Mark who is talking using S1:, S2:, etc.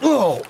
S1: Oh!